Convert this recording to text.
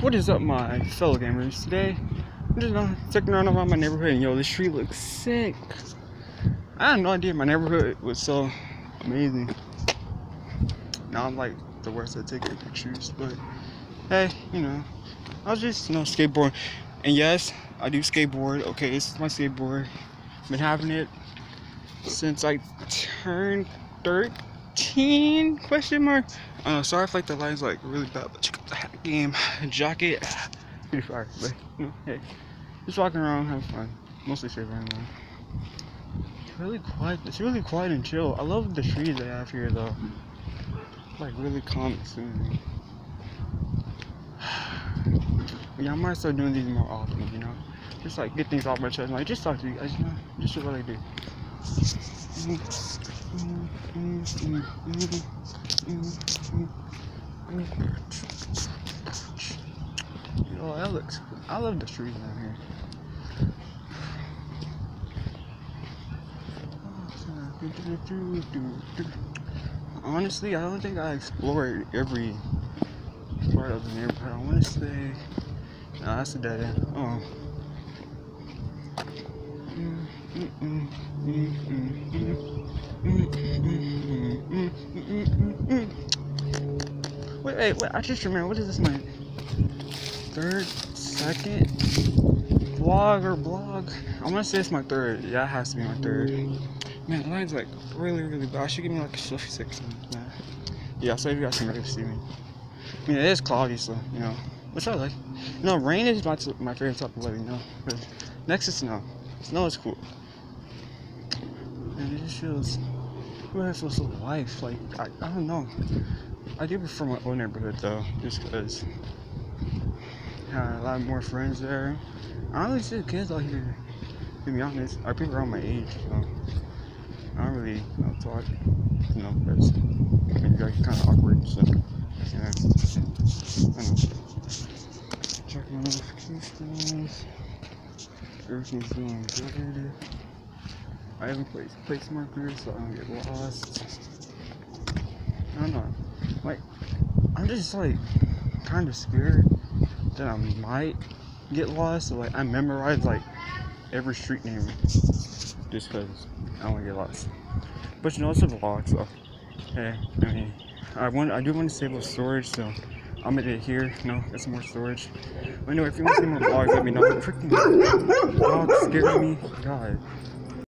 What is up, my fellow gamers? Today, I'm just uh, gonna take around around my neighborhood, and yo, this tree looks sick. I had no idea my neighborhood was so amazing. Now I'm like the worst at taking pictures, but hey, you know, I was just you know skateboarding, and yes, I do skateboard. Okay, this is my skateboard. Been having it since I turned 13? Question mark. Uh, sorry if like the line's like really bad, but check out the hat game jacket. Pretty but hey, just walking around, having fun. Mostly safe anyway. It's really quiet. It's really quiet and chill. I love the trees they have here though. Like really calm and soothing. Yeah, I might start doing these more often, you know. Just like get things off my chest. Like just talk to you guys, you know. Just what I do. Yo, that looks. I love the trees down here. Honestly, I don't think I explored every part of the neighborhood. I want to say, no, that's a dead end. Oh. Wait, wait, wait! I just remember. What is this? My third, second vlog or blog? I want to say it's my third. Yeah, it has to be my third. Man, the line's like really, really bad. I should give me like a selfie section. Yeah, yeah so you guys can really see me. I mean, it is cloudy, so you know, what's I like. You know, rain is my my favorite type of weather. You know, next is snow. Snow is cool. And it just feels, it feels so life. Like I, I don't know. I do prefer my old neighborhood though, just because I have a lot more friends there. I don't really see the kids out here. To be honest, our people around my age, so I don't really you know, talk. You know, because I mean, you kind of awkward. So yeah, I don't know. Check my notifications. Everything's doing good. I haven't placed place markers so I don't get lost. I don't know. Like, I'm just like kind of scared that I might get lost. So like, I memorize like every street name just because I want to get lost. But you know, it's a vlog, so hey, I mean, I want, I do want to save up storage, so I'm gonna here. No, get some more storage. But anyway, if you want to see more vlogs, let me know. Freaking dog scared me. God.